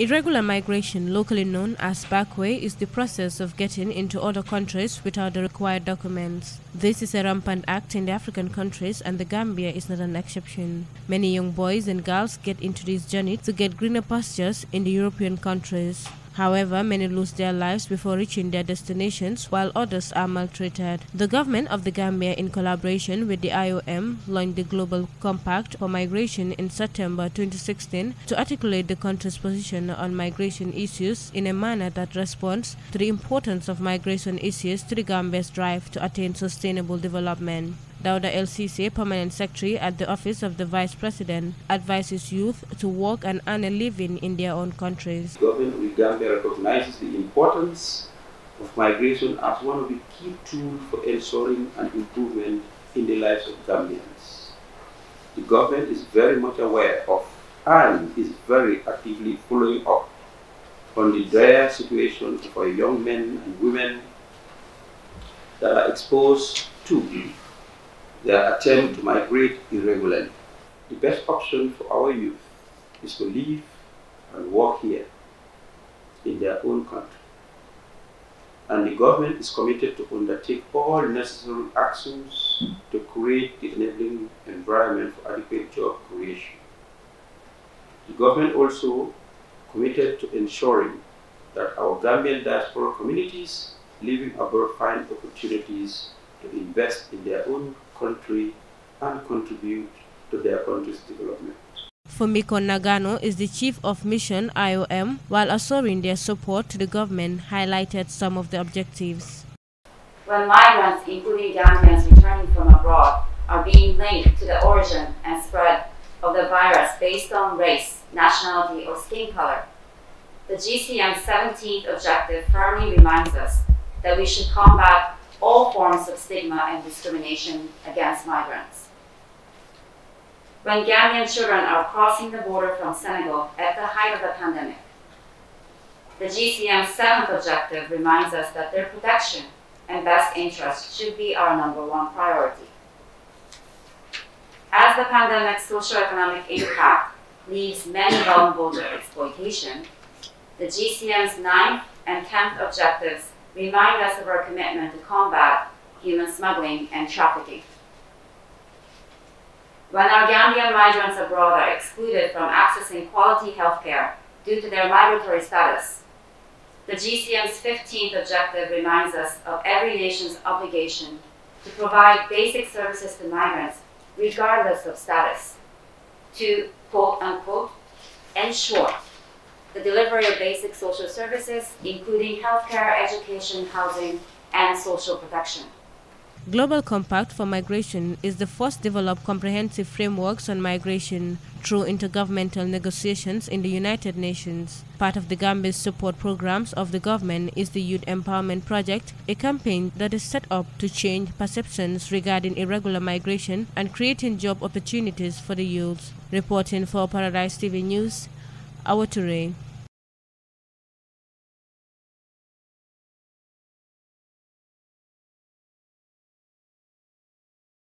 Irregular migration, locally known as backway, is the process of getting into other countries without the required documents. This is a rampant act in the African countries and the Gambia is not an exception. Many young boys and girls get into this journey to get greener pastures in the European countries. However, many lose their lives before reaching their destinations while others are maltreated. The government of the Gambia, in collaboration with the IOM, launched the Global Compact for Migration in September 2016 to articulate the country's position on migration issues in a manner that responds to the importance of migration issues to the Gambia's drive to attain sustainable development. Dauda LCC, Permanent Secretary at the Office of the Vice President, advises youth to work and earn a living in their own countries. The government of Gambia recognizes the importance of migration as one of the key tools for ensuring an improvement in the lives of Gambians. The government is very much aware of and is very actively following up on the dire situation for young men and women that are exposed to their attempt to migrate irregularly. The best option for our youth is to live and work here in their own country. And the government is committed to undertake all necessary actions to create the enabling environment for adequate job creation. The government also committed to ensuring that our Gambian diaspora communities living abroad find opportunities to invest in their own country and contribute to their country's development. Fumiko Nagano is the chief of mission IOM, while assuring their support to the government, highlighted some of the objectives. When migrants, including Gambians returning from abroad, are being linked to the origin and spread of the virus based on race, nationality, or skin color, the GCM's 17th objective firmly reminds us that we should combat all forms of stigma and discrimination against migrants. When Gambian children are crossing the border from Senegal at the height of the pandemic, the GCM's seventh objective reminds us that their protection and best interest should be our number one priority. As the pandemic's socioeconomic impact leaves many vulnerable to exploitation, the GCM's ninth and tenth objectives remind us of our commitment to combat human smuggling and trafficking. When our Gambian migrants abroad are excluded from accessing quality healthcare due to their migratory status, the GCM's 15th objective reminds us of every nation's obligation to provide basic services to migrants regardless of status, to quote unquote ensure the delivery of basic social services, including healthcare, education, housing, and social protection. Global Compact for Migration is the first developed comprehensive frameworks on migration through intergovernmental negotiations in the United Nations. Part of the Gambia's support programs of the government is the Youth Empowerment Project, a campaign that is set up to change perceptions regarding irregular migration and creating job opportunities for the youth. Reporting for Paradise TV News, Awa Toure.